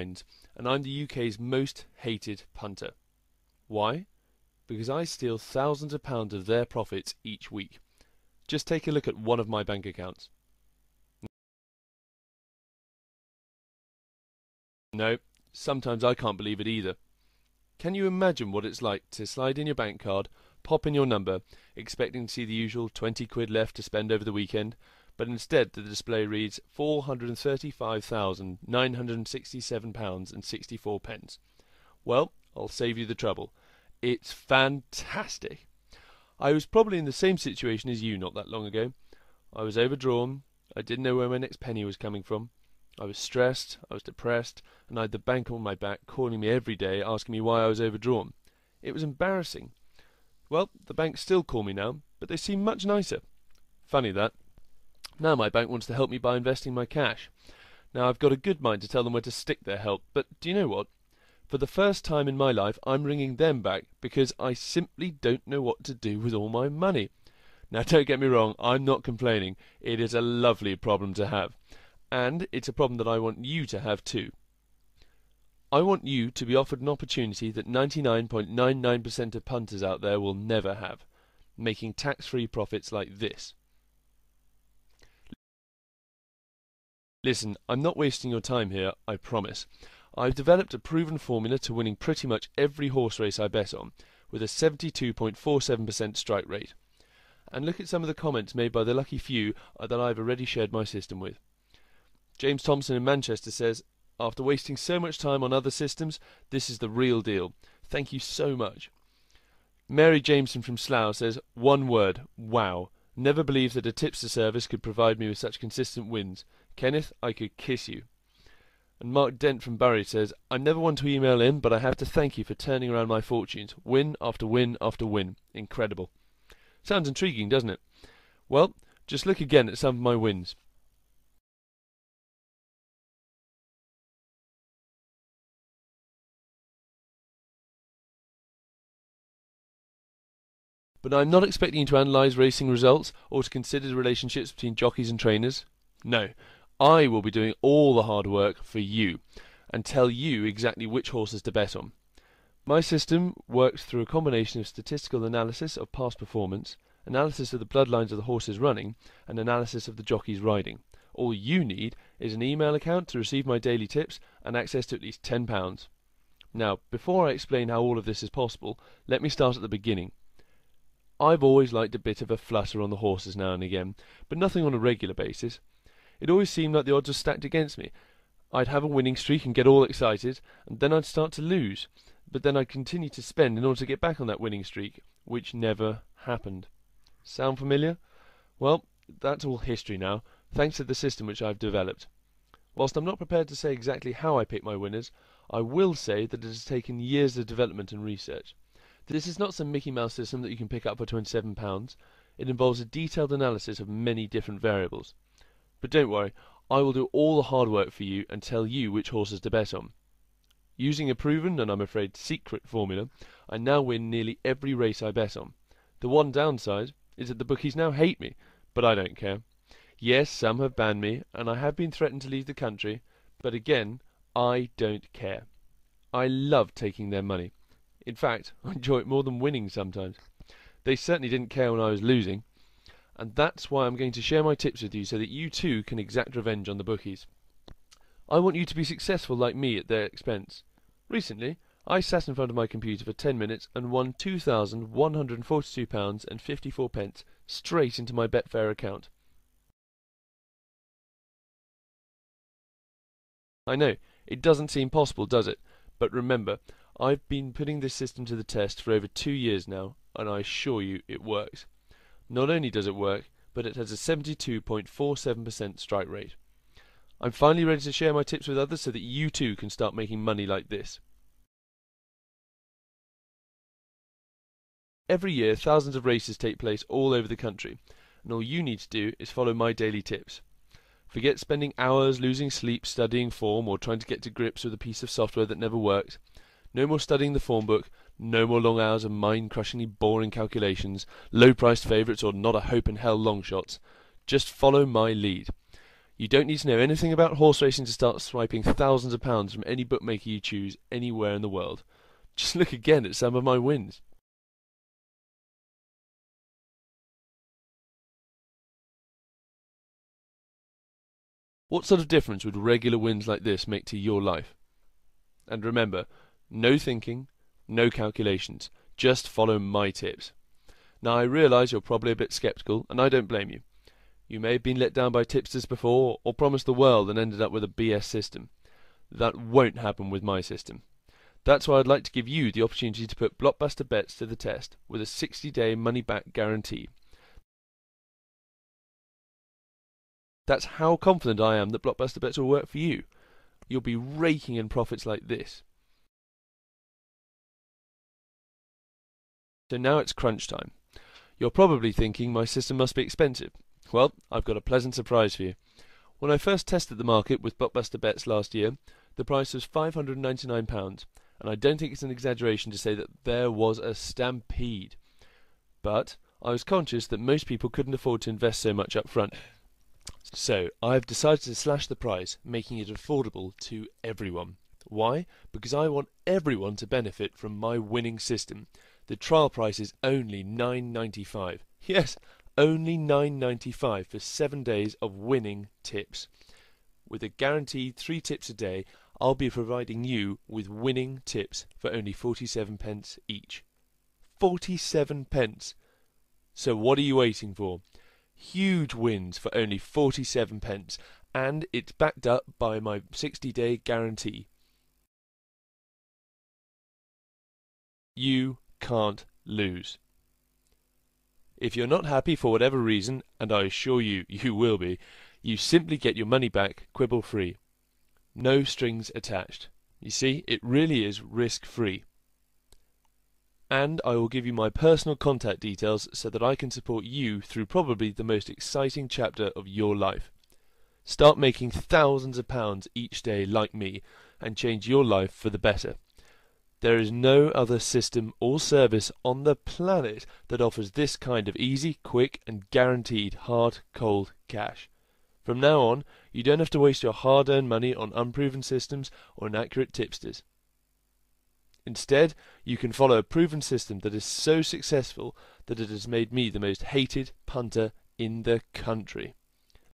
and I'm the UK's most hated punter. Why? Because I steal thousands of pounds of their profits each week. Just take a look at one of my bank accounts. No, sometimes I can't believe it either. Can you imagine what it's like to slide in your bank card, pop in your number, expecting to see the usual 20 quid left to spend over the weekend, but instead the display reads £435,967 and 64 pence. Well, I'll save you the trouble. It's fantastic. I was probably in the same situation as you not that long ago. I was overdrawn. I didn't know where my next penny was coming from. I was stressed, I was depressed, and I had the bank on my back calling me every day asking me why I was overdrawn. It was embarrassing. Well, the bank still call me now, but they seem much nicer. Funny that. Now my bank wants to help me by investing my cash. Now I've got a good mind to tell them where to stick their help, but do you know what? For the first time in my life, I'm ringing them back because I simply don't know what to do with all my money. Now, don't get me wrong, I'm not complaining. It is a lovely problem to have. And it's a problem that I want you to have too. I want you to be offered an opportunity that 99.99% of punters out there will never have making tax free profits like this. Listen, I'm not wasting your time here, I promise. I've developed a proven formula to winning pretty much every horse race I bet on, with a 72.47% strike rate. And look at some of the comments made by the lucky few uh, that I've already shared my system with. James Thompson in Manchester says, After wasting so much time on other systems, this is the real deal. Thank you so much. Mary Jameson from Slough says, One word, wow. Never believed that a tipster service could provide me with such consistent wins. Kenneth, I could kiss you. And Mark Dent from Barry says, I'm never want to email in, but I have to thank you for turning around my fortunes. Win after win after win. Incredible. Sounds intriguing, doesn't it? Well, just look again at some of my wins. But I'm not expecting you to analyse racing results or to consider the relationships between jockeys and trainers. No, I will be doing all the hard work for you and tell you exactly which horses to bet on. My system works through a combination of statistical analysis of past performance, analysis of the bloodlines of the horses running, and analysis of the jockeys riding. All you need is an email account to receive my daily tips and access to at least £10. Now, before I explain how all of this is possible, let me start at the beginning. I've always liked a bit of a flutter on the horses now and again, but nothing on a regular basis. It always seemed like the odds were stacked against me. I'd have a winning streak and get all excited, and then I'd start to lose. But then I'd continue to spend in order to get back on that winning streak, which never happened. Sound familiar? Well, that's all history now, thanks to the system which I've developed. Whilst I'm not prepared to say exactly how I pick my winners, I will say that it has taken years of development and research. This is not some Mickey Mouse system that you can pick up for £27. It involves a detailed analysis of many different variables. But don't worry, I will do all the hard work for you and tell you which horses to bet on. Using a proven, and I'm afraid secret formula, I now win nearly every race I bet on. The one downside is that the bookies now hate me, but I don't care. Yes, some have banned me, and I have been threatened to leave the country, but again, I don't care. I love taking their money. In fact, I enjoy it more than winning sometimes. They certainly didn't care when I was losing and that's why I'm going to share my tips with you so that you too can exact revenge on the bookies. I want you to be successful like me at their expense. Recently, I sat in front of my computer for 10 minutes and won £2,142 and 54 pence straight into my Betfair account. I know, it doesn't seem possible, does it? But remember, I've been putting this system to the test for over two years now, and I assure you it works. Not only does it work, but it has a 72.47% strike rate. I'm finally ready to share my tips with others so that you too can start making money like this. Every year, thousands of races take place all over the country, and all you need to do is follow my daily tips. Forget spending hours losing sleep studying form or trying to get to grips with a piece of software that never works. No more studying the form book, no more long hours of mind-crushingly boring calculations, low-priced favourites or not a hope in hell long shots. Just follow my lead. You don't need to know anything about horse racing to start swiping thousands of pounds from any bookmaker you choose anywhere in the world. Just look again at some of my wins. What sort of difference would regular wins like this make to your life? And remember, no thinking, no calculations, just follow my tips. Now I realise you're probably a bit sceptical, and I don't blame you. You may have been let down by tipsters before, or promised the world and ended up with a BS system. That won't happen with my system. That's why I'd like to give you the opportunity to put blockbuster bets to the test with a 60 day money back guarantee. That's how confident I am that blockbuster bets will work for you. You'll be raking in profits like this. So now it's crunch time. You're probably thinking my system must be expensive. Well, I've got a pleasant surprise for you. When I first tested the market with Blockbuster Bets last year, the price was £599, and I don't think it's an exaggeration to say that there was a stampede. But I was conscious that most people couldn't afford to invest so much up front. So I've decided to slash the price, making it affordable to everyone. Why? Because I want everyone to benefit from my winning system. The trial price is only nine ninety five. Yes, only nine ninety five for seven days of winning tips. With a guaranteed three tips a day, I'll be providing you with winning tips for only 47 pence each. 47 pence! So what are you waiting for? Huge wins for only 47 pence, and it's backed up by my 60 day guarantee. You can't lose. If you're not happy for whatever reason, and I assure you you will be, you simply get your money back quibble free. No strings attached. You see, it really is risk free. And I will give you my personal contact details so that I can support you through probably the most exciting chapter of your life. Start making thousands of pounds each day like me and change your life for the better. There is no other system or service on the planet that offers this kind of easy, quick, and guaranteed hard, cold cash. From now on, you don't have to waste your hard earned money on unproven systems or inaccurate tipsters. Instead, you can follow a proven system that is so successful that it has made me the most hated punter in the country.